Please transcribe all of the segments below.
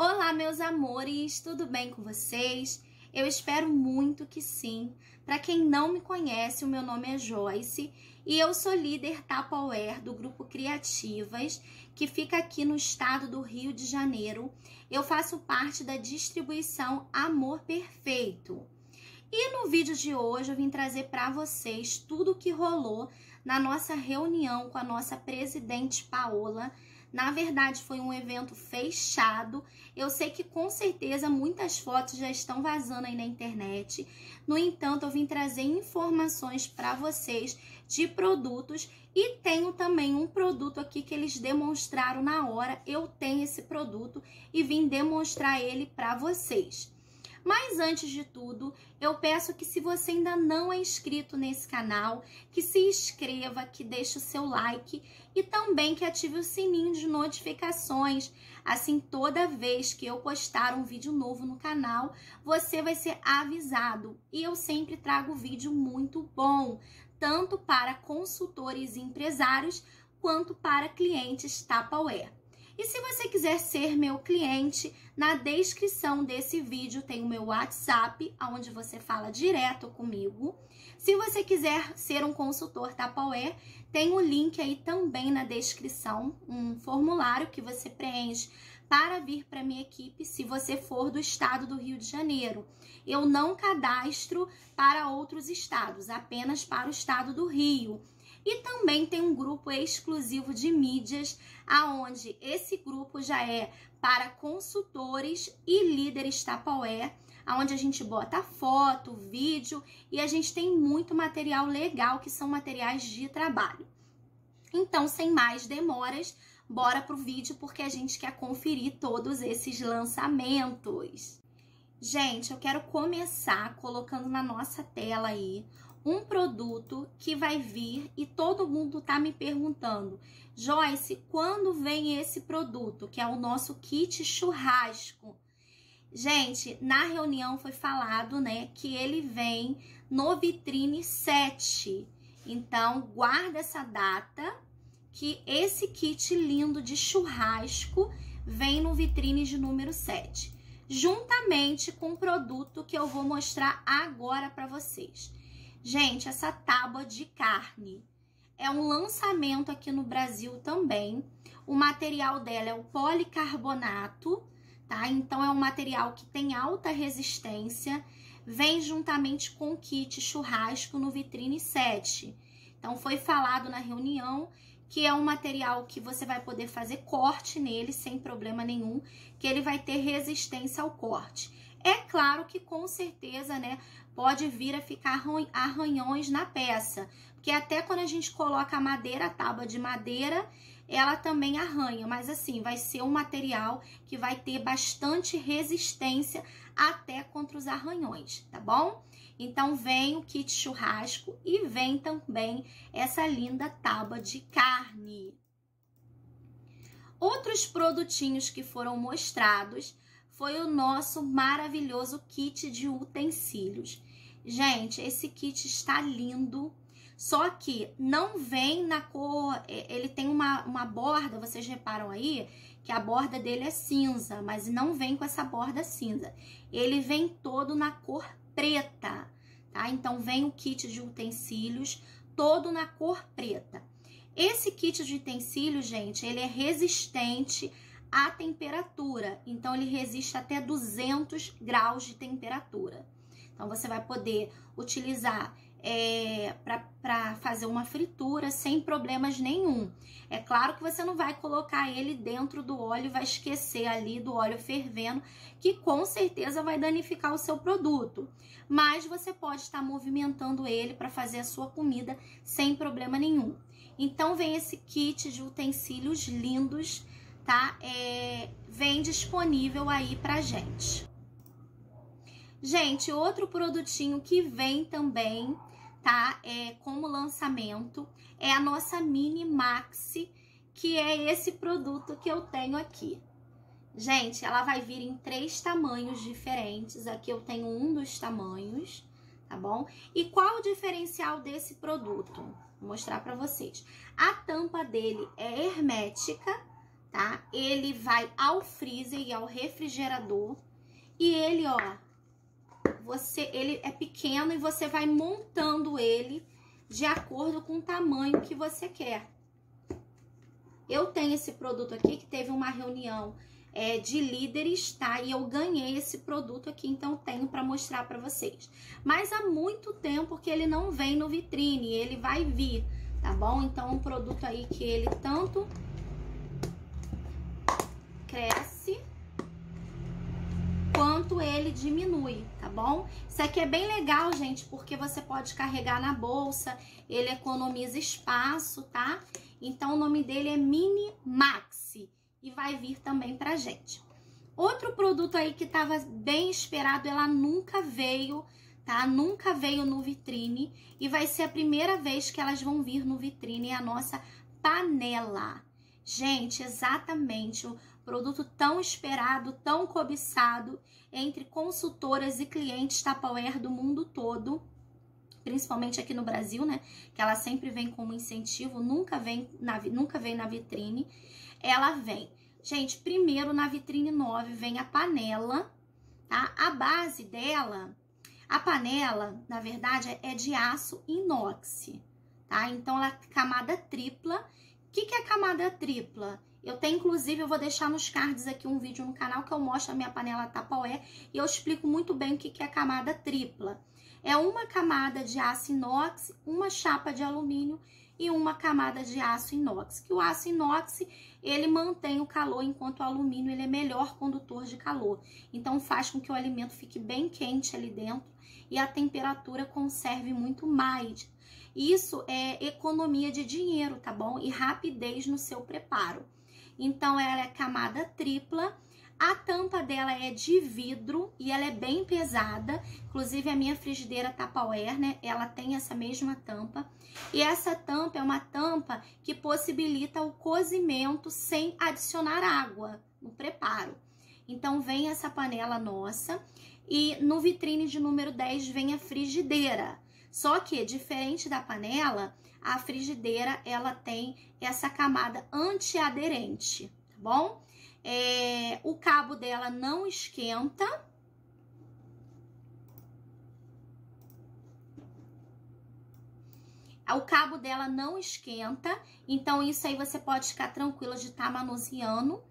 Olá, meus amores, tudo bem com vocês? Eu espero muito que sim. Para quem não me conhece, o meu nome é Joyce e eu sou líder Tupperware do grupo Criativas, que fica aqui no estado do Rio de Janeiro. Eu faço parte da distribuição Amor Perfeito. E no vídeo de hoje eu vim trazer para vocês tudo o que rolou na nossa reunião com a nossa presidente Paola na verdade, foi um evento fechado. Eu sei que com certeza muitas fotos já estão vazando aí na internet. No entanto, eu vim trazer informações para vocês de produtos e tenho também um produto aqui que eles demonstraram na hora. Eu tenho esse produto e vim demonstrar ele para vocês. Mas antes de tudo, eu peço que se você ainda não é inscrito nesse canal, que se inscreva, que deixe o seu like e também que ative o sininho de notificações. Assim, toda vez que eu postar um vídeo novo no canal, você vai ser avisado. E eu sempre trago vídeo muito bom, tanto para consultores e empresários quanto para clientes Tupperware. E se você quiser ser meu cliente, na descrição desse vídeo tem o meu WhatsApp, onde você fala direto comigo. Se você quiser ser um consultor Tapaué, tem o um link aí também na descrição, um formulário que você preenche para vir para minha equipe se você for do estado do Rio de Janeiro. Eu não cadastro para outros estados, apenas para o estado do Rio. E também tem um grupo exclusivo de mídias, aonde esse grupo já é para consultores e líderes Tapaué, aonde a gente bota foto, vídeo e a gente tem muito material legal que são materiais de trabalho. Então, sem mais demoras, bora pro vídeo porque a gente quer conferir todos esses lançamentos. Gente, eu quero começar colocando na nossa tela aí um produto que vai vir e todo mundo tá me perguntando, Joyce, quando vem esse produto, que é o nosso kit churrasco? Gente, na reunião foi falado, né, que ele vem no vitrine 7. Então, guarda essa data que esse kit lindo de churrasco vem no vitrine de número 7, juntamente com o produto que eu vou mostrar agora para vocês. Gente, essa tábua de carne é um lançamento aqui no Brasil também. O material dela é o policarbonato, tá? Então é um material que tem alta resistência, vem juntamente com o kit churrasco no vitrine 7. Então foi falado na reunião que é um material que você vai poder fazer corte nele sem problema nenhum, que ele vai ter resistência ao corte. É claro que com certeza, né, pode vir a ficar arranhões na peça, porque até quando a gente coloca a madeira, a tábua de madeira, ela também arranha, mas assim, vai ser um material que vai ter bastante resistência até contra os arranhões, tá bom? Então vem o kit churrasco e vem também essa linda tábua de carne. Outros produtinhos que foram mostrados foi o nosso maravilhoso kit de utensílios. Gente, esse kit está lindo. Só que não vem na cor, é, ele tem uma, uma borda, vocês reparam aí, que a borda dele é cinza, mas não vem com essa borda cinza. Ele vem todo na cor preta, tá? Então vem o kit de utensílios todo na cor preta. Esse kit de utensílios, gente, ele é resistente a temperatura. Então, ele resiste até 200 graus de temperatura. Então, você vai poder utilizar é, para fazer uma fritura sem problemas nenhum. É claro que você não vai colocar ele dentro do óleo vai esquecer ali do óleo fervendo, que com certeza vai danificar o seu produto. Mas você pode estar movimentando ele para fazer a sua comida sem problema nenhum. Então, vem esse kit de utensílios lindos tá? É, vem disponível aí pra gente. Gente, outro produtinho que vem também, tá? É, como lançamento, é a nossa Mini Maxi, que é esse produto que eu tenho aqui. Gente, ela vai vir em três tamanhos diferentes. Aqui eu tenho um dos tamanhos, tá bom? E qual o diferencial desse produto? Vou mostrar para vocês. A tampa dele é hermética, tá? Ele vai ao freezer e ao refrigerador. E ele, ó, você, ele é pequeno e você vai montando ele de acordo com o tamanho que você quer. Eu tenho esse produto aqui que teve uma reunião é, de líderes, tá? E eu ganhei esse produto aqui, então tenho para mostrar para vocês. Mas há muito tempo que ele não vem no vitrine, ele vai vir, tá bom? Então, um produto aí que ele tanto quanto ele diminui, tá bom? Isso aqui é bem legal, gente, porque você pode carregar na bolsa, ele economiza espaço, tá? Então, o nome dele é Mini Maxi e vai vir também pra gente. Outro produto aí que tava bem esperado, ela nunca veio, tá? Nunca veio no vitrine e vai ser a primeira vez que elas vão vir no vitrine, é a nossa panela. Gente, exatamente o produto tão esperado, tão cobiçado entre consultoras e clientes Tupperware do mundo todo, principalmente aqui no Brasil, né? Que ela sempre vem como incentivo, nunca vem na, nunca vem na vitrine. Ela vem. Gente, primeiro na vitrine 9 vem a panela, tá? A base dela, a panela, na verdade, é de aço inox, tá? Então ela é camada tripla. O que, que é camada tripla? Eu tenho, inclusive, eu vou deixar nos cards aqui um vídeo no canal que eu mostro a minha panela Tupperware e eu explico muito bem o que, é camada tripla. É uma camada de aço inox, uma chapa de alumínio e uma camada de aço inox. Que o aço inox, ele mantém o calor, enquanto o alumínio ele é melhor condutor de calor. Então faz com que o alimento fique bem quente ali dentro e a temperatura conserve muito mais. Isso é economia de dinheiro, tá bom? E rapidez no seu preparo. Então ela é camada tripla. A tampa dela é de vidro e ela é bem pesada. Inclusive a minha frigideira Tupperware, né? Ela tem essa mesma tampa. E essa tampa é uma tampa que possibilita o cozimento sem adicionar água no preparo. Então vem essa panela nossa e no vitrine de número 10 vem a frigideira. Só que, diferente da panela, a frigideira ela tem essa camada antiaderente, tá bom? É, o cabo dela não esquenta. O cabo dela não esquenta, então isso aí você pode ficar tranquila de estar tá manuseando.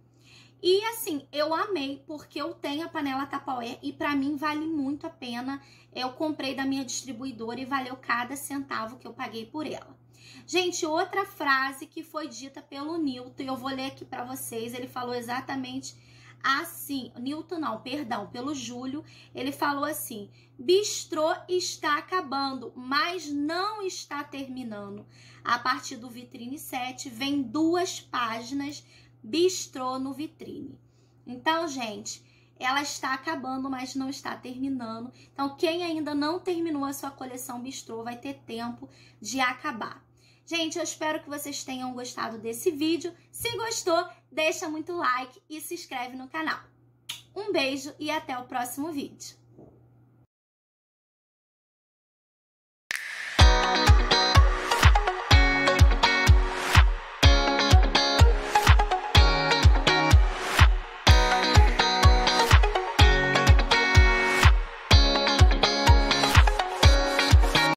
E assim, eu amei porque eu tenho a panela Tupperware e para mim vale muito a pena. Eu comprei da minha distribuidora e valeu cada centavo que eu paguei por ela. Gente, outra frase que foi dita pelo Newton, eu vou ler aqui para vocês, ele falou exatamente assim, Newton não, perdão, pelo Júlio, ele falou assim: Bistrô está acabando, mas não está terminando. A partir do vitrine 7 vem duas páginas bistrô no vitrine. Então, gente, ela está acabando, mas não está terminando. Então, quem ainda não terminou a sua coleção bistrô vai ter tempo de acabar. Gente, eu espero que vocês tenham gostado desse vídeo. Se gostou, deixa muito like e se inscreve no canal. Um beijo e até o próximo vídeo.